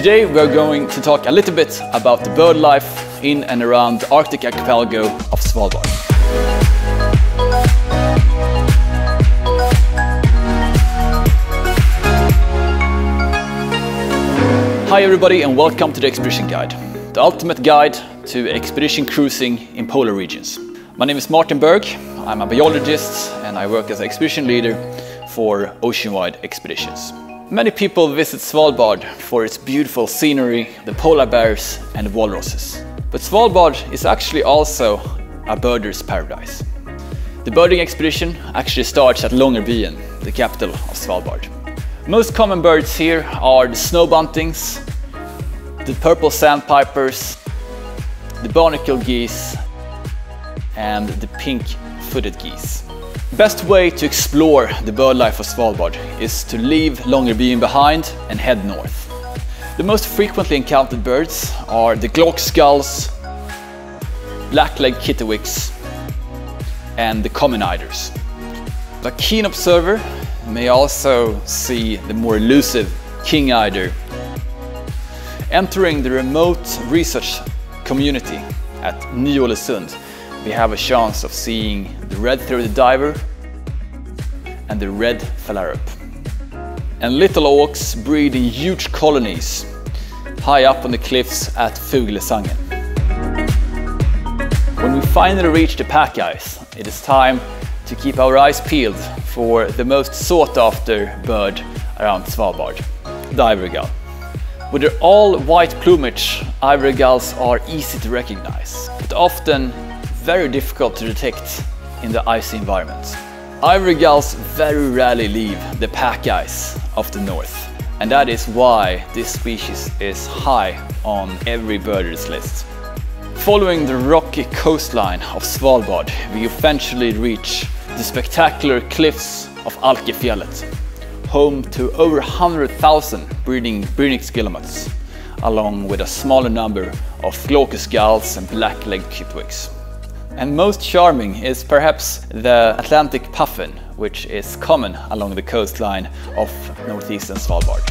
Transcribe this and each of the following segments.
Today we're going to talk a little bit about the bird life in and around the Arctic archipelago of Svalbard. Hi everybody and welcome to the Expedition Guide, the ultimate guide to expedition cruising in polar regions. My name is Martin Berg, I'm a biologist and I work as an expedition leader for Oceanwide Expeditions. Many people visit Svalbard for its beautiful scenery, the polar bears and walruses. But Svalbard is actually also a birder's paradise. The birding expedition actually starts at Longyearbyen, the capital of Svalbard. Most common birds here are the snow buntings, the purple sandpipers, the barnacle geese and the pink-footed geese. Best way to explore the bird life of Svalbard is to leave Longyearbyen behind and head north. The most frequently encountered birds are the glaucous gulls, black-legged kittiwakes and the common eiders. A keen observer may also see the more elusive king eider. Entering the remote research community at Ny-Ålesund, we have a chance of seeing the red-throated diver and the red phalarope. And little auks breed in huge colonies high up on the cliffs at Fuglesangen. When we finally reach the pack ice, it is time to keep our eyes peeled for the most sought after bird around Svalbard, the ivory gull. With their all white plumage, ivory gulls are easy to recognize, but often very difficult to detect in the icy environment. Ivory gulls very rarely leave the pack ice of the north, and that is why this species is high on every birder's list. Following the rocky coastline of Svalbard, we eventually reach the spectacular cliffs of Alkefjellet, home to over 100,000 breeding Brünnich's guillemots, along with a smaller number of glaucous gulls and black-legged kittiwakes. And most charming is perhaps the Atlantic puffin, which is common along the coastline of northeastern Svalbard.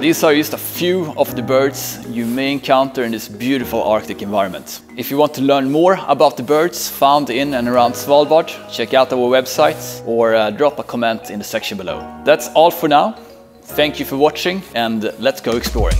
These are just a few of the birds you may encounter in this beautiful Arctic environment. If you want to learn more about the birds found in and around Svalbard, check out our website or uh, drop a comment in the section below. That's all for now. Thank you for watching and let's go exploring.